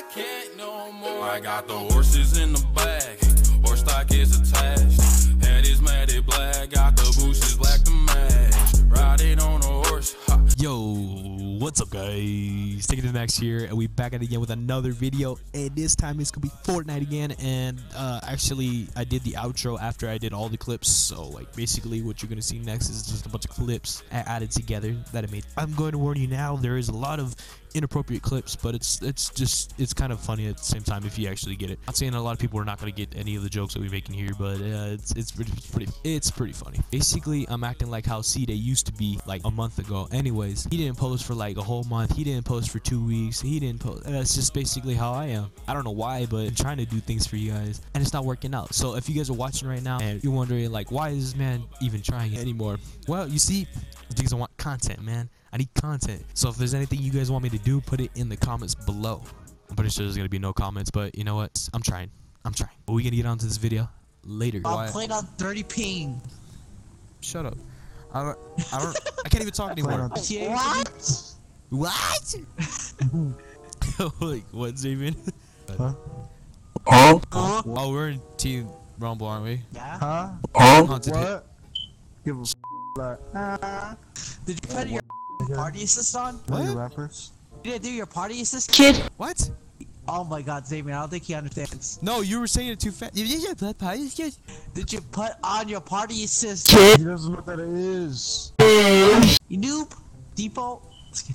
I can't no more. I got the horses in the back, horse stock is attached. Head is matted black, got the bushes black to match. Riding on a horse. Ha. Yo, what's up guys? Taking the max here and we back at it again with another video and this time it's gonna be Fortnite again and uh, actually I did the outro after I did all the clips so like basically what you're gonna see next is just a bunch of clips a- added together that I made. I'm going to warn you now there is a lot of inappropriate clips but it's it's just it's kind of funny at the same time if you actually get it. I'm saying a lot of people are not gonna get any of the jokes that we make in here but uh, it's it's pretty, pretty it's pretty funny. Basically I'm acting like how C Day used to be like a month ago. Anyways, he didn't post for like a whole month. He didn't post for two weeks. He didn't post. That's just basically how I am. I don't know why, but I'm trying to do things for you guys, and it's not working out. So if you guys are watching right now and you're wondering like, why is this man even trying anymore? Well, you see, it's because I want content, man. I need content. So if there's anything you guys want me to do, put it in the comments below. I'm pretty sure there's gonna be no comments, but you know what? I'm trying. I'm trying. But we gonna get onto this video later. I'm Why- playing on 30 ping. Shut up. I don't. I don't. I can't even talk anymore. What? What? like what, Xavier? Huh? Oh, we're in Team Rumble, aren't we? Yeah? Huh? Haunted Hit- What? Give a f- like, Did you put your party assist on? what? What? rappers? You didn't do your party assist, kid? What? Oh my god, Xavier, I don't think he understands. No, you were saying it too fast. Did you put on your party assist? Kid? He doesn't know what that is. You noob? Default? Just.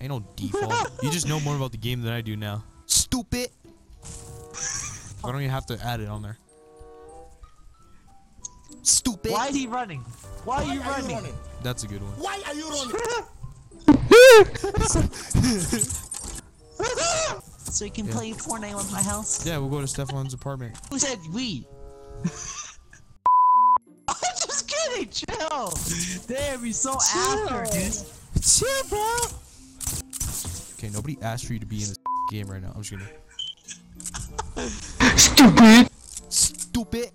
I ain't no default. you just know more about the game than I do now. Stupid. I don't even have to add it on there. Stupid. Why is he running? Why are you running? That's a good one. Why are you running? So you can Yeah. play Fortnite with my house? Yeah, we'll go to Stefan's apartment. Who said we? I'm just kidding, chill. Damn, he's so after, dude. Chill, bro. Okay, nobody asked for you to be in this game right now. I'm just gonna. Stupid. Stupid.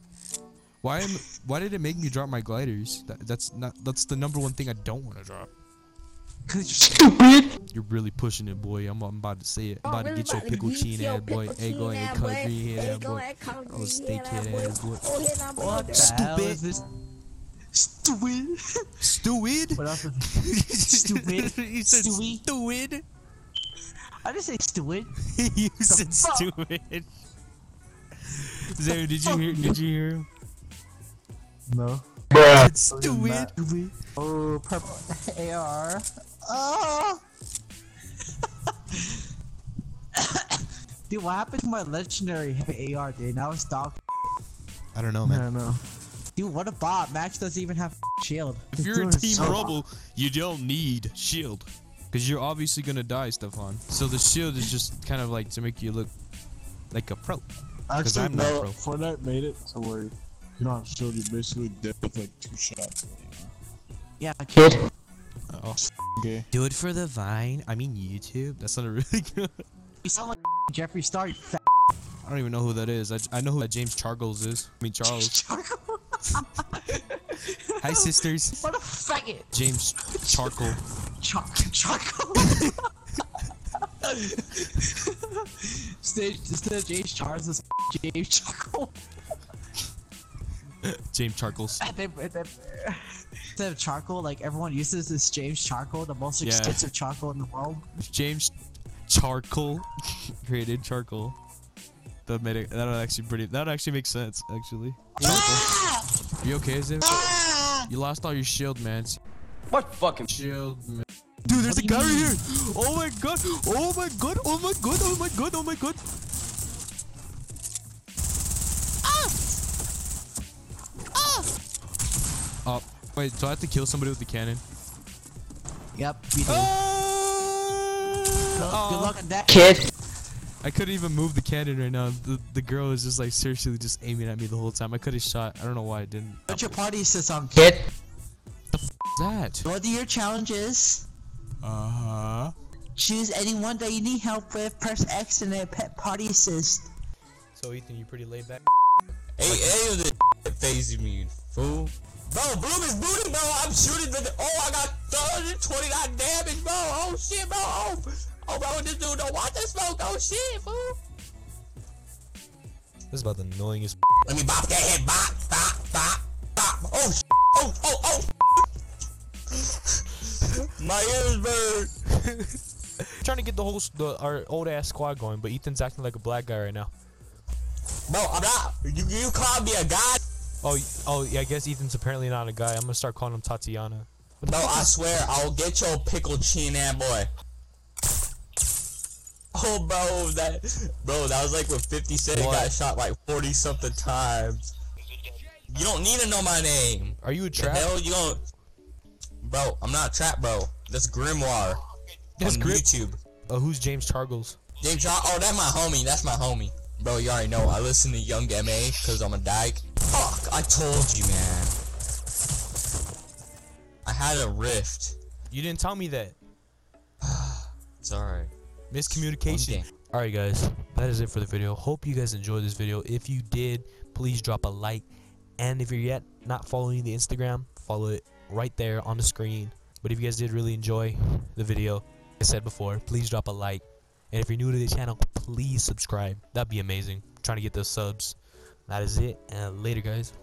Why am? Why did it make me drop my gliders? That, that's not. That's the number one thing I don't want to drop. Cause you're stupid. You're really pushing it, boy. I'm, I'm about to say it. I'm about to get your pickle chin ass, boy. Hey, go ahead, cut green oh, head ass, boy. Oh, steak head ass, boy. What the hell Stupid. is this? Stupid. Stupid. What else Stupid. you said stupid. I didn't say stupid. you said stupid. Zero, did you hear? Did you hear him? No. Said stupid. Stupid. Oh, purple AR. Oh. dude, what happened to my legendary heavy AR, dude? Now it's dog. I don't know, man. I don't know. Dude, what a bot. Max doesn't even have shield. If you're in Team so- Rumble, you don't need shield. Because you're obviously gonna die, Stefan. So the shield is just kind of like to make you look like a pro. Actually, I'm not no. pro. Fortnite made it to where you don't have shield. You're basically dead with like two shots. Yeah, kid. Oh. Okay. Do it for the Vine. I mean YouTube. That sounded really good. You sound like Jeffree Star, you fat I don't even know who that is. I, I know who that James Charles is. I mean Charles. charcoal. Hi sisters. What a faggot. James Charcoal. Char charcoal. Stage, instead of James Charles, it's James Charcoal. James Charcoals. And then- and then- Instead of charcoal, like everyone uses this James Charcoal, the most Yeah. expensive charcoal in the world. James Charcoal created charcoal. That made it. That would actually pretty. That would actually make sense. Actually. Charcoal. You okay, Zip? You lost all your shield, man. What fucking Shield, man. Dude, there's a What do guy right here. Oh my god. Oh my god. Oh my god. Oh my god. Oh my god. Ah! Ah! Oh, wait. So I have to kill somebody with the cannon. Yep, you do. Ah! Good Oh. luck on that, kid. I couldn't even move the cannon right now. The the girl is just like seriously just aiming at me the whole time. I could have shot. I don't know why I didn't. Put your party assist on, kid. What's that? What your challenge is? Uh huh. Choose anyone that you need help with. Press X and then pet party assist. So Ethan, you pretty laid back. Hey, hey, the phase me, fool. Bro, Bloom is booting, bro. I'm shooting with the. Oh, I got 329 damage, bro. Oh shit, bro. Oh, Oh, bro, this dude don't want to smoke. Oh, shit, fool. This is about the annoyingest. Let me bop that head. Bop, bop, bop, bop. Oh, sh- oh, oh, oh. My ears burn. trying to get the whole the our old ass squad going, but Ethan's acting like a black guy right now. Bro, I'm not. You, you call me a god? Oh, oh yeah. I guess Ethan's apparently not a guy. I'm gonna start calling him Tatiana. Bro, I swear, I'll get your pickle chin that boy. Oh, bro, that, bro, that was like when 50 Cent What? got shot like 40 something times. You don't need to know my name. Are you a The trap? hell you don't, bro? I'm not a trap, bro. That's Grimoire That's on grip. YouTube. Oh, who's James Chargles? James Shaw, oh, that's my homie. That's my homie. Bro, you already know. I listen to Young MA because I'm a dyke. Fuck, I told you, man. I had a rift. You didn't tell me that. It's alright. Miscommunication. Alright guys, that is it for the video. Hope you guys enjoyed this video. If you did, please drop a like. And if you're yet not following the Instagram, follow it right there on the screen. But if you guys did really enjoy the video, like I said before, please drop a like. And if you're new to the channel, please subscribe. That'd be amazing. trying to get those subs. That is it. And later guys.